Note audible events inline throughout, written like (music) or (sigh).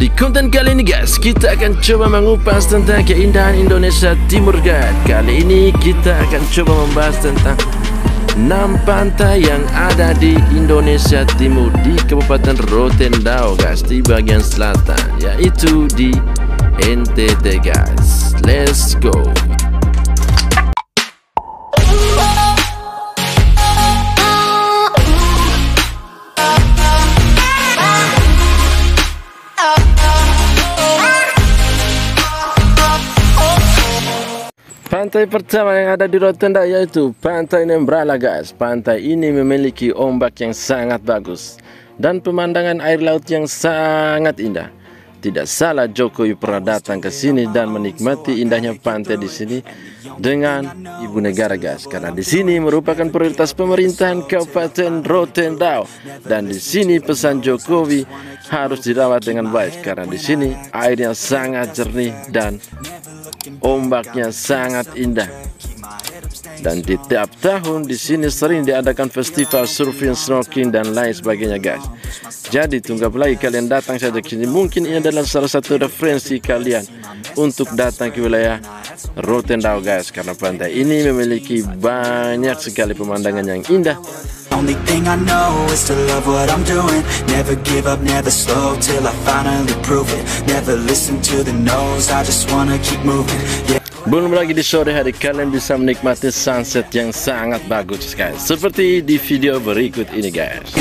Di konten kali ini guys, kita akan coba mengupas tentang keindahan Indonesia Timur guys. Kali ini kita akan coba membahas tentang 6 pantai yang ada di Indonesia Timur di Kabupaten Rotendao guys di bagian selatan yaitu di NTT guys. Let's go. Pantai pertama yang ada di Rotenda yaitu Pantai Nembrala guys. Pantai ini memiliki ombak yang sangat bagus dan pemandangan air laut yang sangat indah. Tidak salah Jokowi pernah datang ke sini dan menikmati indahnya pantai di sini dengan ibu negara guys. Karena di sini merupakan prioritas pemerintahan Kabupaten Rotendao dan di sini pesan Jokowi harus dirawat dengan baik karena di sini airnya sangat jernih dan ombaknya sangat indah. Dan di tiap tahun di sini sering diadakan festival surfing, snorkeling dan lain sebagainya guys. Jadi tunggu lagi kalian datang saja ke sini. Mungkin ini adalah salah satu referensi kalian untuk datang ke wilayah Rotendao guys karena pantai ini memiliki banyak sekali pemandangan yang indah Only thing I know is to love what I'm doing. Never give up, never slow till I finally prove it. Never listen to the no's, I just wanna keep moving. Yeah. Belum lagi di sore hari kalian. Bisa menikmati sunset yang sangat bagus guys. Seperti di video berikut ini guys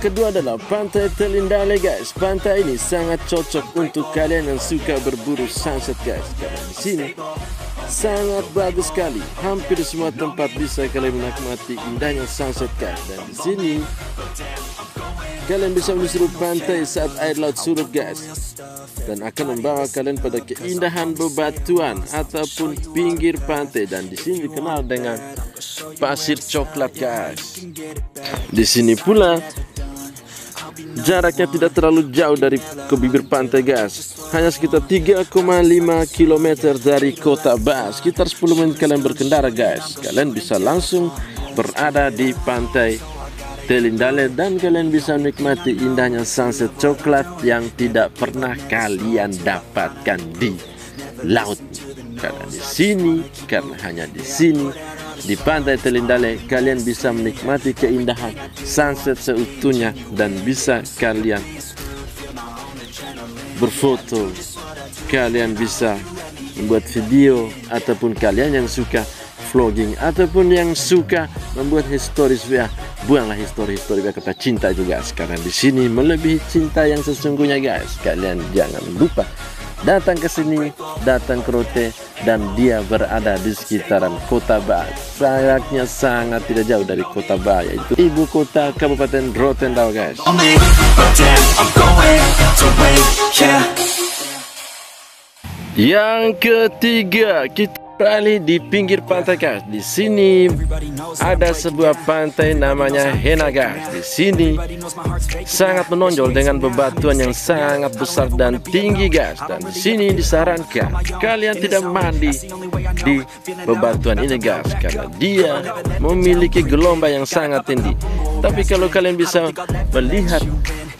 Yang kedua adalah Pantai Telindale guys. Pantai ini sangat cocok untuk kalian yang suka berburu sunset guys. Karena di sini sangat bagus sekali. Hampir semua tempat bisa kalian menikmati indahnya sunset guys. Dan di sini kalian bisa menyusuri pantai saat air laut surut guys. Dan akan membawa kalian pada keindahan bebatuan ataupun pinggir pantai dan di sini dikenal dengan pasir coklat guys. Di sini pula Jaraknya tidak terlalu jauh dari ke bibir pantai guys. Hanya sekitar 3,5 km dari kota Bas Sekitar 10 menit kalian berkendara guys. Kalian bisa langsung berada di pantai Telindale Dan kalian bisa menikmati indahnya sunset coklat Yang tidak pernah kalian dapatkan di laut. Karena di sini, karena hanya di sini di pantai Telindale kalian bisa menikmati keindahan sunset seutuhnya dan bisa kalian berfoto. Kalian bisa membuat video ataupun kalian yang suka vlogging ataupun yang suka membuat historis. Ya buanglah histori-histori kata cinta juga. Karena di sini melebihi cinta yang sesungguhnya guys. Kalian jangan lupa datang ke sini, datang ke Rote, dan dia berada di sekitaran kota Ba. Sayaknya sangat tidak jauh dari kota Ba, yaitu ibu kota Kabupaten Rotendao, guys. Yang ketiga, kita beralih di pinggir pantai guys. Di sini ada sebuah pantai namanya Hena. Di sini sangat menonjol dengan bebatuan yang sangat besar dan tinggi guys. Dan di sini disarankan kalian tidak mandi di bebatuan ini guys karena dia memiliki gelombang yang sangat tinggi. Tapi kalau kalian bisa melihat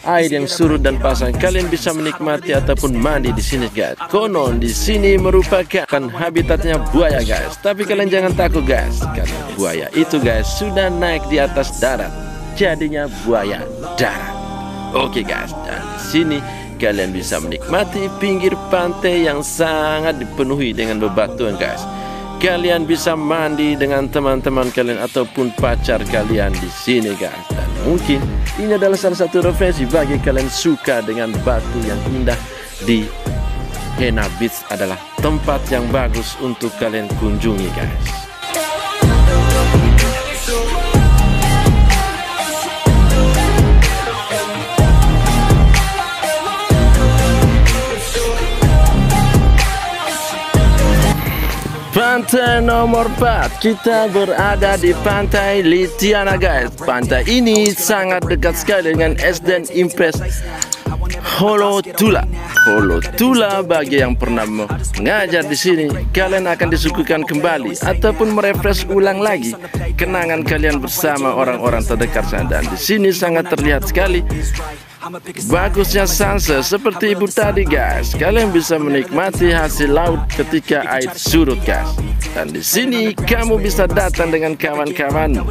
air yang surut dan pasang. Kalian bisa menikmati ataupun mandi di sini guys. Konon di sini merupakan habitatnya buaya guys. Tapi kalian jangan takut guys karena buaya itu guys sudah naik di atas darat. Jadinya buaya darat. Oke guys dan di sini kalian bisa menikmati pinggir pantai yang sangat dipenuhi dengan bebatuan guys. Kalian bisa mandi dengan teman-teman kalian ataupun pacar kalian di sini guys. Dan mungkin. Ini adalah salah satu referensi bagi kalian suka dengan batu yang indah di Hena Beach adalah tempat yang bagus untuk kalian kunjungi guys Pantai nomor 4 Kita berada di pantai Litiana guys. Pantai ini sangat dekat sekali dengan Esden Impres Holo Tula bagi yang pernah mengajar di sini, kalian akan disuguhkan kembali ataupun merefresh ulang lagi kenangan kalian bersama orang-orang terdekat. Dan di sini sangat terlihat sekali Bagusnya sunset seperti ibu tadi guys. Kalian bisa menikmati hasil laut ketika air surut guys. Dan di sini kamu bisa datang dengan kawan-kawanmu.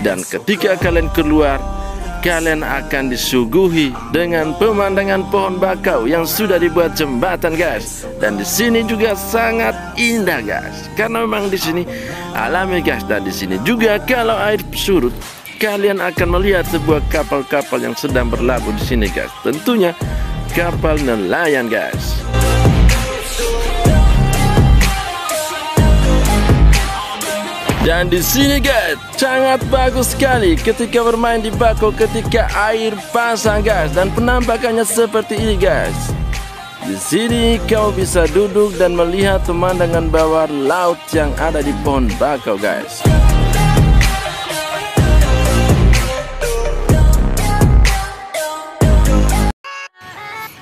Dan ketika kalian keluar, kalian akan disuguhi dengan pemandangan pohon bakau yang sudah dibuat jembatan guys. Dan di sini juga sangat indah guys. Karena memang di sini alami guys dan di sini juga kalau air surut kalian akan melihat sebuah kapal-kapal yang sedang berlabuh di sini guys. Tentunya kapal nelayan guys. Dan di sini guys, sangat bagus sekali ketika bermain di bako ketika air pasang guys dan penampakannya seperti ini guys. Di sini kau bisa duduk dan melihat pemandangan bawah laut yang ada di pohon bakau guys.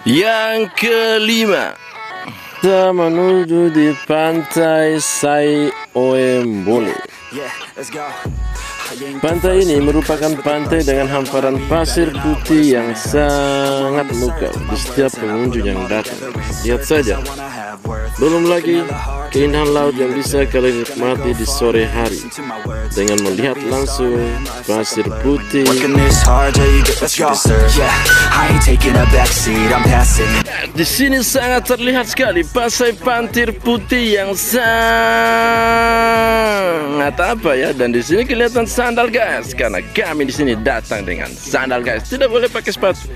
Yang kelima Kita menuju di pantai Sai Oembole yeah, let's go. Pantai ini merupakan pantai dengan hamparan pasir putih yang sangat memukau di setiap pengunjung yang datang. Lihat saja, belum lagi keindahan laut yang bisa kalian nikmati di sore hari. Dengan melihat langsung pasir putih. Di sini sangat terlihat sekali pasir pantir putih yang sangat apa ya? Dan di sini kelihatan sandal guys karena kami di sini datang dengan sandal guys. Tidak boleh pakai sepatu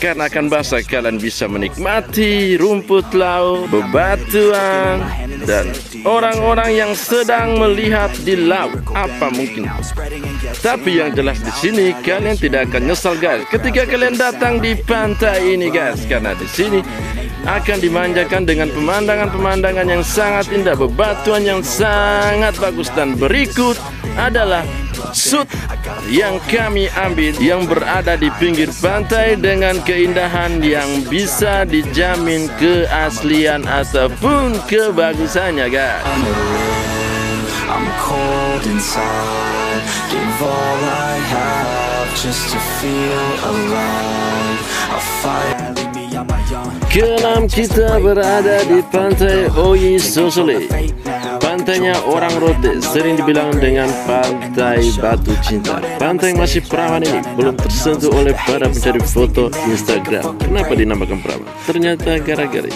karena akan basah. Kalian bisa menikmati rumput laut bebatuan dan orang-orang yang sedang melihat di laut. Apa mungkin? Tapi yang jelas di sini kalian tidak akan nyesal guys. Ketika kalian datang di pantai ini guys karena di sini akan dimanjakan dengan pemandangan-pemandangan yang sangat indah, bebatuan yang sangat bagus. Dan berikut adalah sud yang kami ambil yang berada di pinggir pantai dengan keindahan yang bisa dijamin keaslian ataupun kebagusannya guys. I'm cold inside. Give all I have just to feel alive. I'll fight Keenam kita berada di pantai Oyi Sosole Pantainya orang Rote sering dibilang dengan pantai batu cinta. Pantai masih perawan ini belum tersentuh oleh para pencari foto Instagram. Kenapa dinamakan perawan? Ternyata gara-gara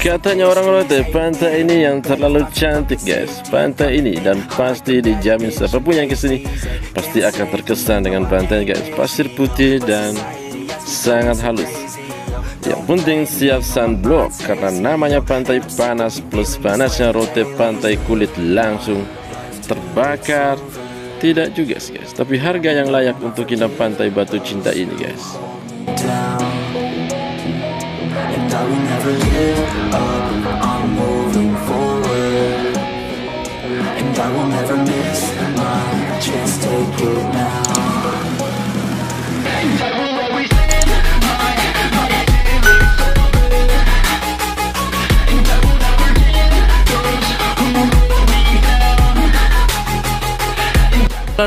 Katanya orang Rote, pantai ini yang terlalu cantik guys. Pantai ini dan pasti dijamin siapa pun yang ke sini Pasti akan terkesan dengan pantai guys. Pasir putih dan sangat halus yang penting siap sunblock karena namanya pantai panas plus panasnya rote pantai kulit langsung terbakar. Tidak juga guys, tapi harga yang layak untuk inap pantai batu cinta ini guys.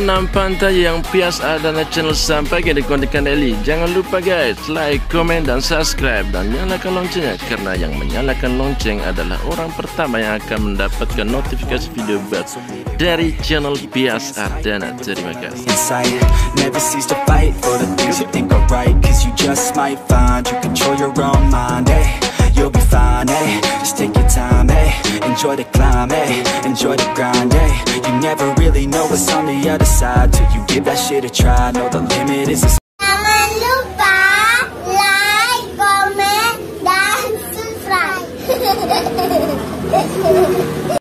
Enam pantai yang pias ada di channel sampai ke dikontekan Eli. Jangan lupa guys, like, komen, dan subscribe dan nyalakan loncengnya karena yang menyalakan lonceng adalah orang pertama yang akan mendapatkan notifikasi video baru dari channel Pias Ardana. Terima kasih. Enjoy the climb, eh? Enjoy the grind, eh? You never really know what's on the other side Till you give that shit a try Know the limit is the Jangan (laughs)